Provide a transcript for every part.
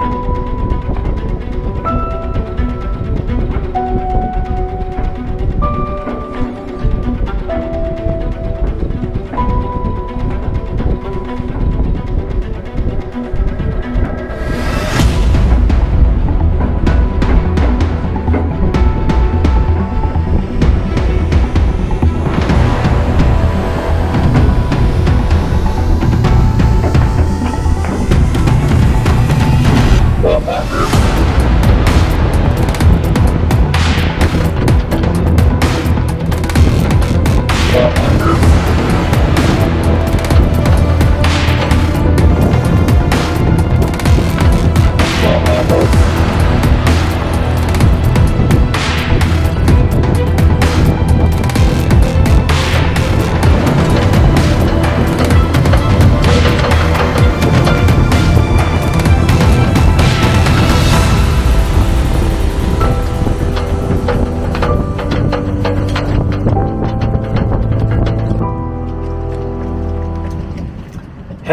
you. Yeah.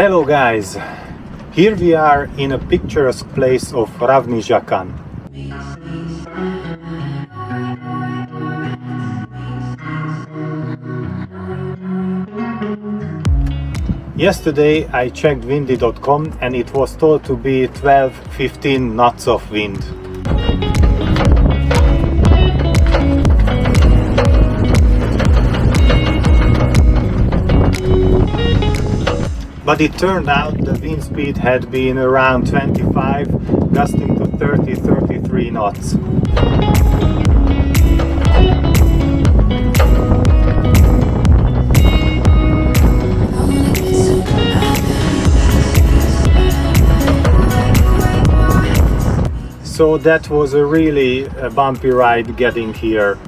Hello guys! Here we are in a picturesque place of Ravni Žakan. Yesterday I checked windy.com and it was told to be 12-15 knots of wind. But it turned out the wind speed had been around 25, gusting to 30-33 knots. So that was a really a bumpy ride getting here.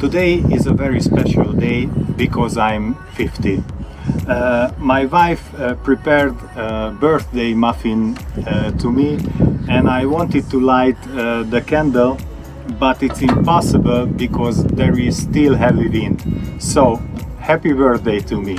Today is a very special day because I'm 50. Uh, my wife uh, prepared a birthday muffin uh, to me and I wanted to light uh, the candle but it's impossible because there is still heavy wind. So happy birthday to me.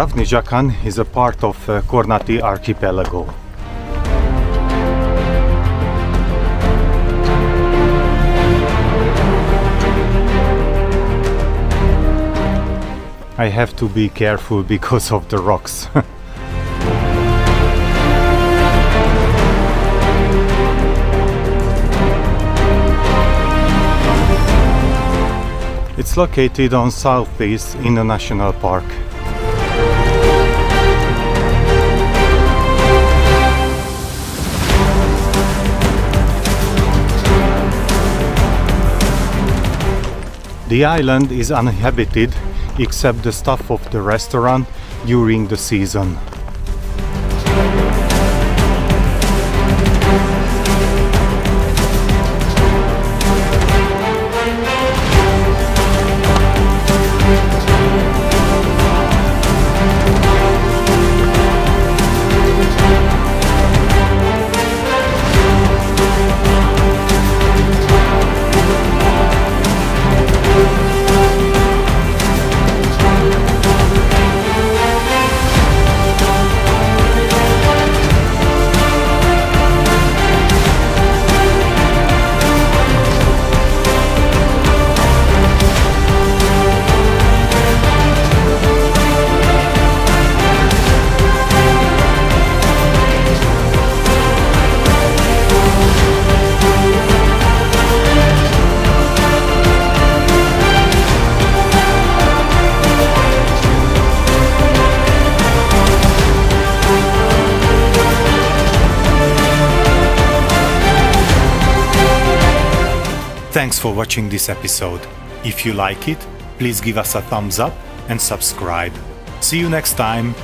Ravni Žakan is a part of uh, Kornati archipelago. I have to be careful because of the rocks. it's located on Southeast in the national park. The island is uninhabited except the staff of the restaurant during the season. Thanks for watching this episode. If you like it, please give us a thumbs up and subscribe. See you next time.